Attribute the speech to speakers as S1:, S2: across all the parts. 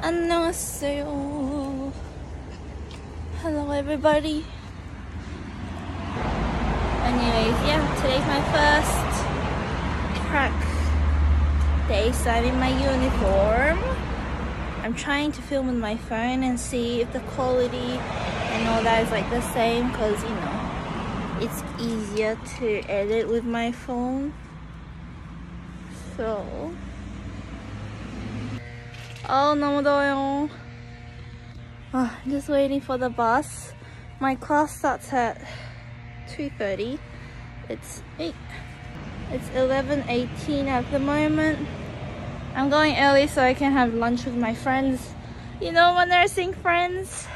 S1: 안녕하세요. Hello, everybody. Anyways, yeah, today's my first track day, so I'm in my uniform. I'm trying to film with my phone and see if the quality and all that is like the same because, you know, it's easier to edit with my phone. So, oh, 너무 더워요. Oh, I'm just waiting for the bus. My class starts at 2.30. It's 8. It's 11.18 at the moment. I'm going early so I can have lunch with my friends. You know, my nursing friends.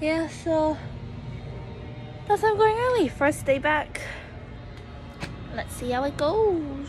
S1: Yeah, so that's why I'm going early. First day back. Let's see how it goes.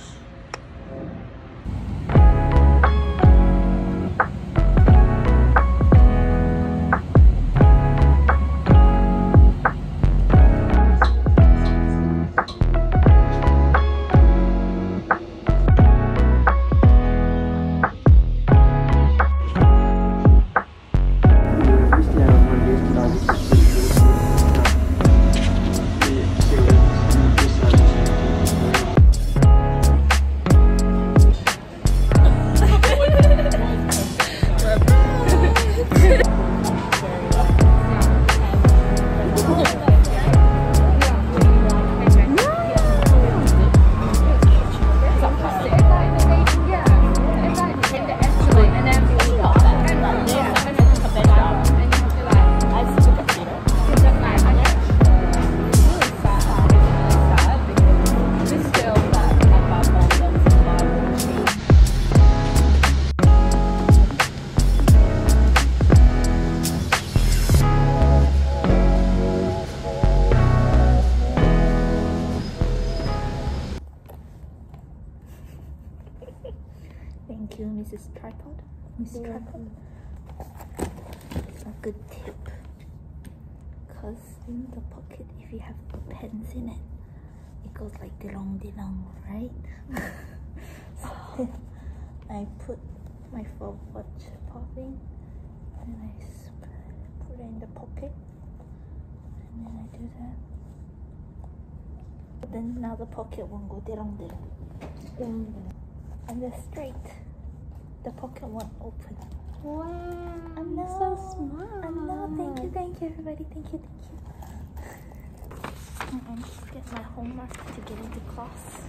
S1: Tripod. It's a good tip. Because in the pocket, if you have pens in it, it goes like dilong dilong, right? so I put my phone watch popping and I put it in the pocket and then I do that. But then now the pocket won't go dilong dilong. Mm. And they're straight. The pocket won't open.
S2: Wow,
S1: I'm
S2: not
S1: so
S2: smart.
S1: I know. Thank you, thank you, everybody. Thank you, thank you. And just get my homework to get into class.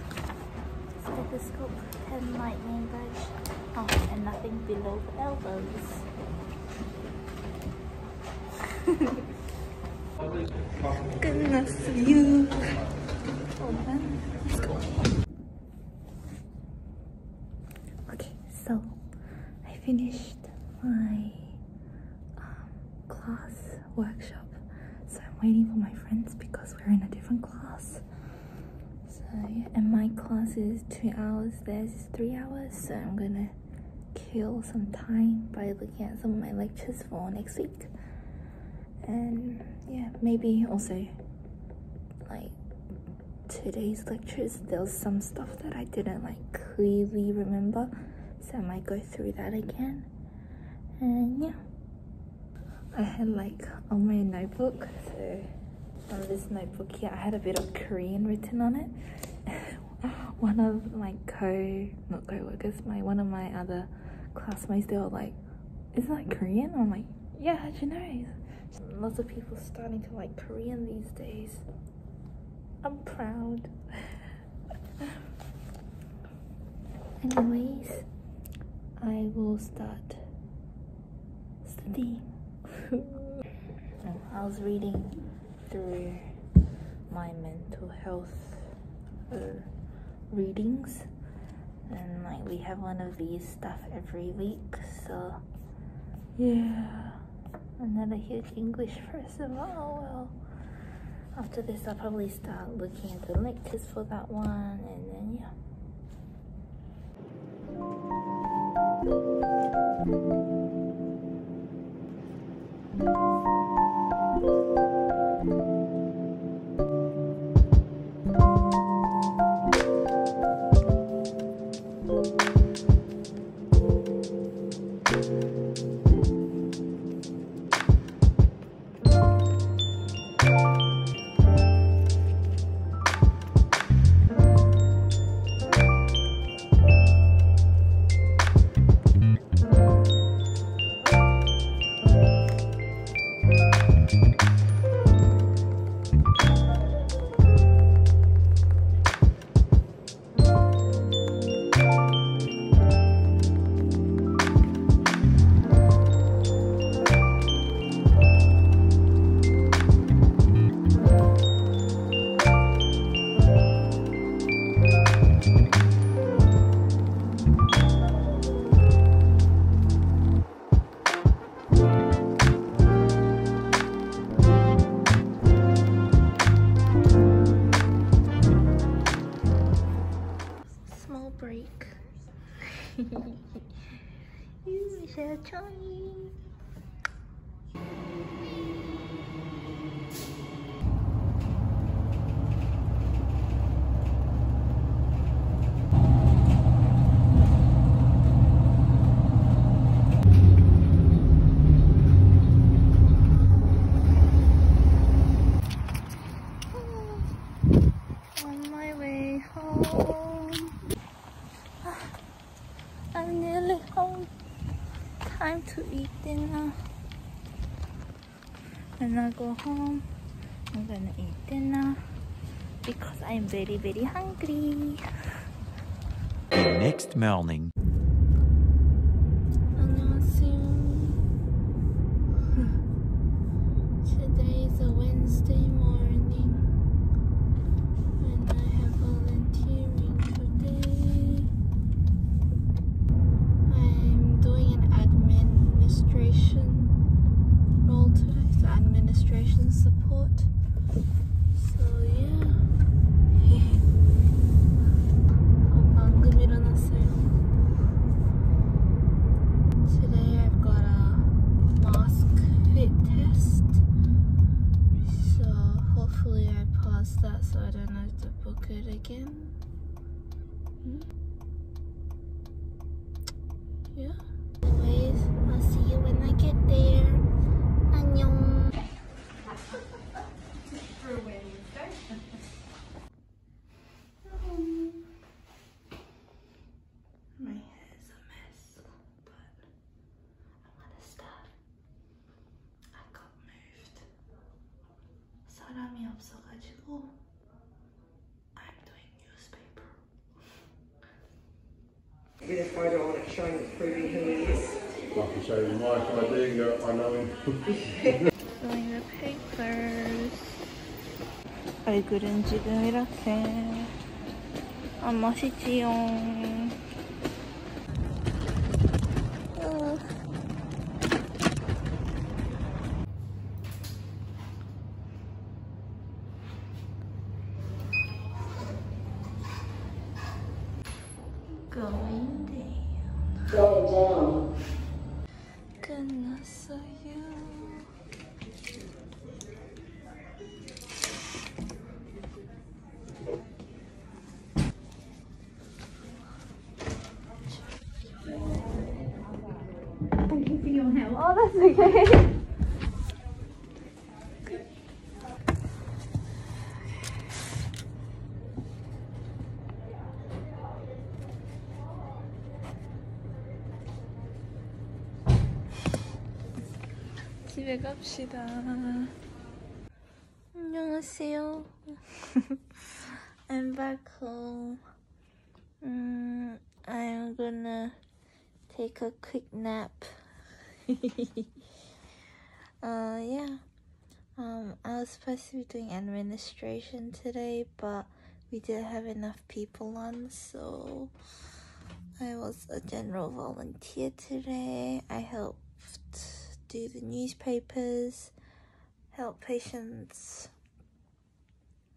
S1: Stethoscope, pen, lightning badge. Oh, and nothing below the elbows. Goodness you. Hold on. Let's go. Okay, so I finished my um, class workshop. So I'm waiting for my friends because we're in a different class. So yeah, and my class is two hours, theirs is three hours. So I'm gonna kill some time by looking at some of my lectures for next week. And yeah, maybe also like today's lectures there was some stuff that I didn't like clearly remember so I might go through that again and yeah I had like on my notebook so on this notebook here I had a bit of Korean written on it one of my co not co-workers my one of my other classmates they were like isn't that Korean I'm like yeah how'd you know lots of people starting to like Korean these days I'm proud. Anyways, I will start studying. I was reading through my mental health uh, readings and like we have one of these stuff every week so yeah I'm not a huge English person of oh well after this I'll probably start looking at the lectures for that one and then yeah I'm nearly home. Time to eat dinner. When I go home, I'm gonna eat dinner because I'm very, very hungry.
S2: The next morning.
S1: Again. Hmm? Yeah.
S3: it proving who he is.
S4: I can show you my ID and go, I know him.
S1: Filling the papers. 얼굴은 지금 이렇게 안 맛있지요. 어. down.
S3: Goodness of
S1: you. Thank you for your help. Oh, that's okay. 집에 갑시다. 안녕하세요. I'm back home. Mm, I'm gonna take a quick nap. uh, yeah. Um, I was supposed to be doing administration today, but we didn't have enough people on, so I was a general volunteer today. I helped do the newspapers, help patients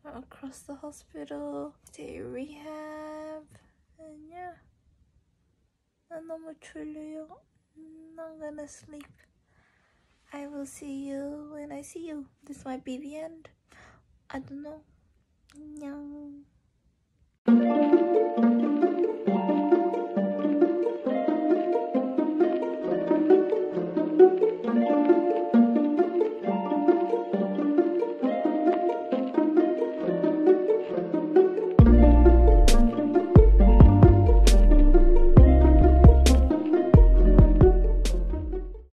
S1: across the hospital, do rehab, and yeah. And I'm a trillion. I'm gonna sleep. I will see you when I see you. This might be the end. I don't know. Nyang.